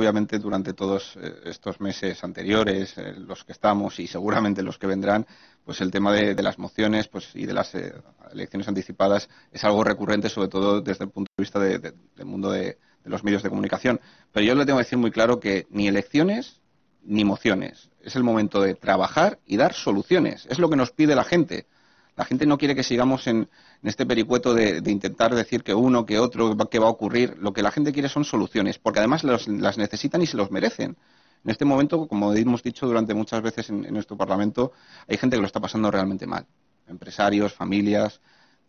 obviamente durante todos eh, estos meses anteriores, eh, los que estamos y seguramente los que vendrán, pues el tema de, las mociones pues, y de las eh, elecciones anticipadas es algo recurrente, sobre todo desde el punto de vista del mundo de, los medios de comunicación. Pero yo le tengo que decir muy claro que ni elecciones ni mociones. Es el momento de trabajar y dar soluciones. Es lo que nos pide la gente. La gente no quiere que sigamos en, este pericueto de, intentar decir que uno, que otro, que va a ocurrir. Lo que la gente quiere son soluciones, porque además las necesitan y se los merecen. En este momento, como hemos dicho durante muchas veces en, nuestro Parlamento, hay gente que lo está pasando realmente mal. Empresarios, familias,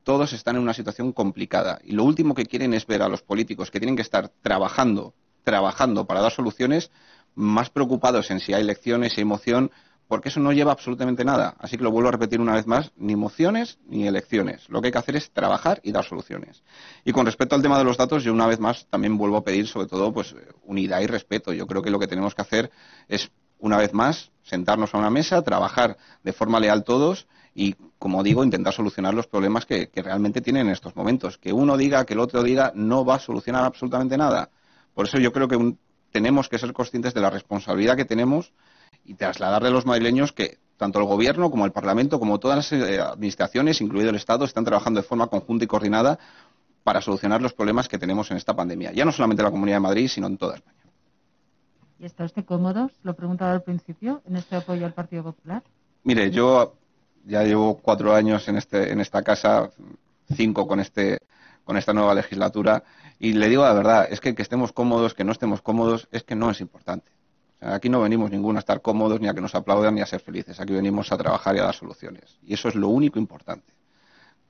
todos están en una situación complicada. Y lo último que quieren es ver a los políticos que tienen que estar trabajando, trabajando para dar soluciones, más preocupados en si hay elecciones, si hay moción, porque eso no lleva absolutamente nada. Así que lo vuelvo a repetir una vez más, ni mociones ni elecciones. Lo que hay que hacer es trabajar y dar soluciones. Y con respecto al tema de los datos, yo una vez más también vuelvo a pedir sobre todo pues unidad y respeto. Yo creo que lo que tenemos que hacer es una vez más sentarnos a una mesa, trabajar de forma leal todos y, como digo, intentar solucionar los problemas que, realmente tienen en estos momentos. Que uno diga, que el otro diga, no va a solucionar absolutamente nada. Por eso yo creo que tenemos que ser conscientes de la responsabilidad que tenemos y trasladarle a los madrileños que tanto el Gobierno como el Parlamento, como todas las eh, administraciones, incluido el Estado, están trabajando de forma conjunta y coordinada para solucionar los problemas que tenemos en esta pandemia. Ya no solamente en la Comunidad de Madrid, sino en toda España. ¿Y está usted cómodo? Lo preguntaba al principio, en este apoyo al Partido Popular. Mire, yo ya llevo cuatro años en, este, en esta casa, cinco con, este, con esta nueva legislatura, y le digo la verdad, es que que estemos cómodos, que no estemos cómodos, es que no es importante. Aquí no venimos ninguno a estar cómodos, ni a que nos aplaudan, ni a ser felices. Aquí venimos a trabajar y a dar soluciones. Y eso es lo único importante.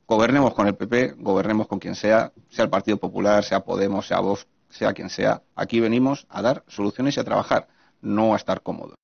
Gobernemos con el PP, gobernemos con quien sea, sea el Partido Popular, sea Podemos, sea Vox, sea quien sea. Aquí venimos a dar soluciones y a trabajar, no a estar cómodos.